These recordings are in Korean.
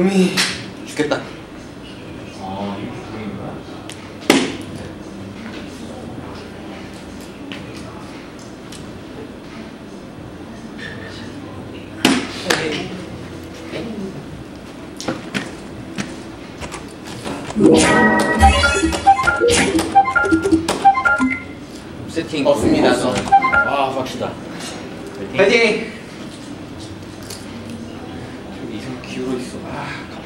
음이 죽겠다. 아, 이게? 세팅 없습니다. 없어. 아, 박시다. 파이팅! 저기 이승 기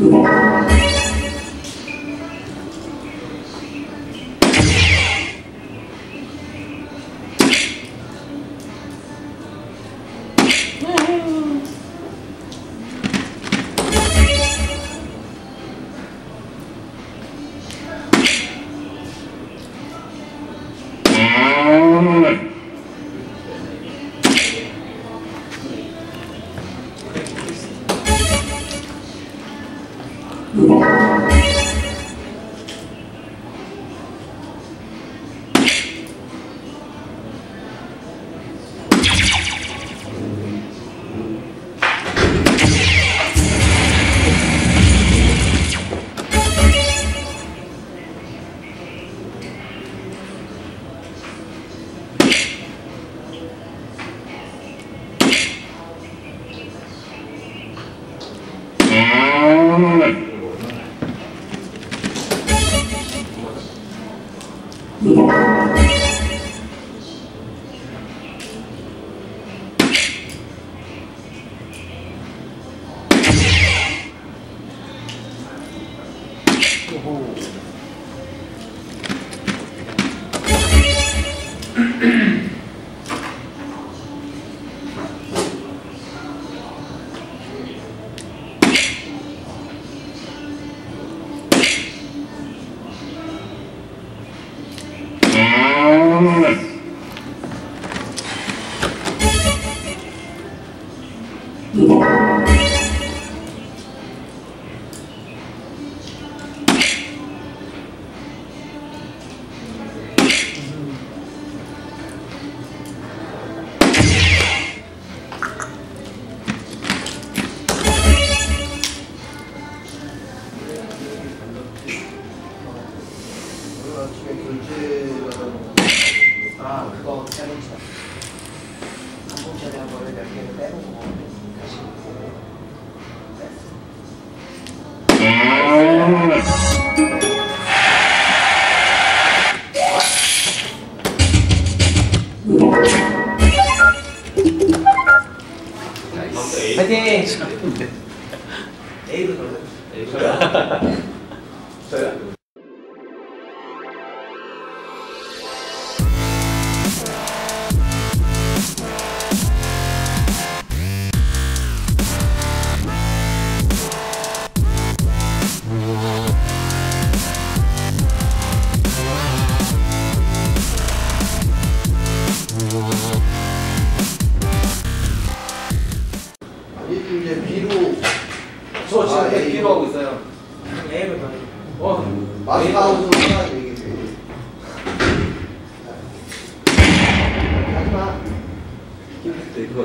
울어 파이팅! A로 돌려 저요? A로 돌려 어, 마스카우스 하나 얘기 돼 하지마 네, 그거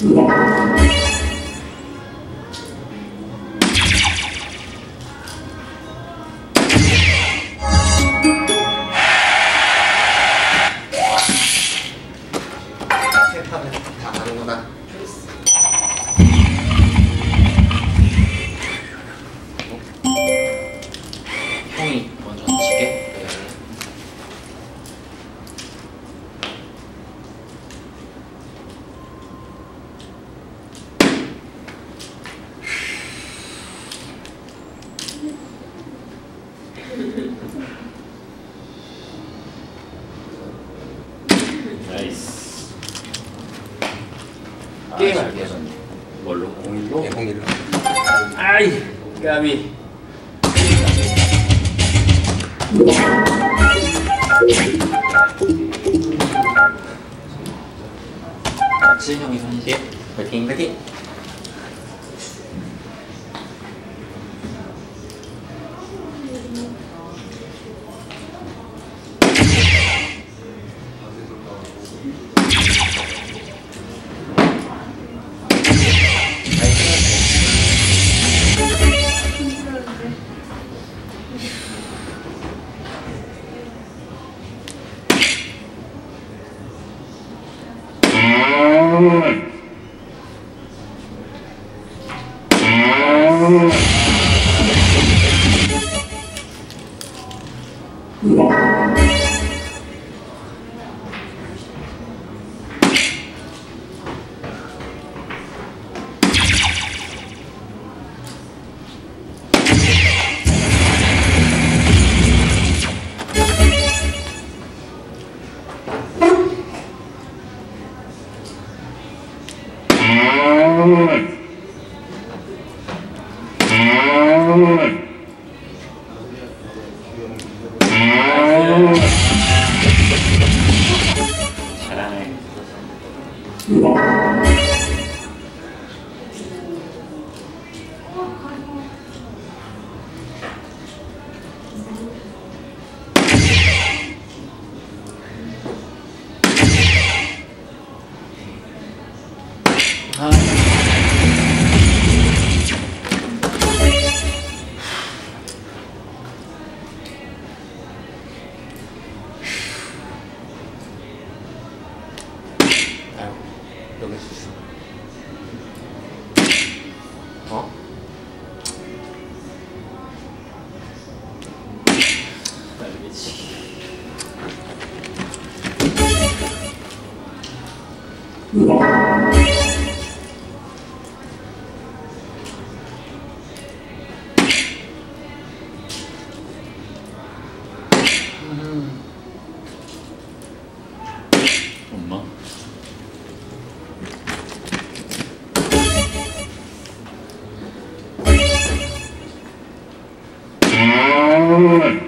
세 게임 할게요. 뭘로? 공일로? 예, 공일로. 아이, 까비. 같이 형이 선시. 파이팅. 파이팅. Lord. 하 엄마? 음.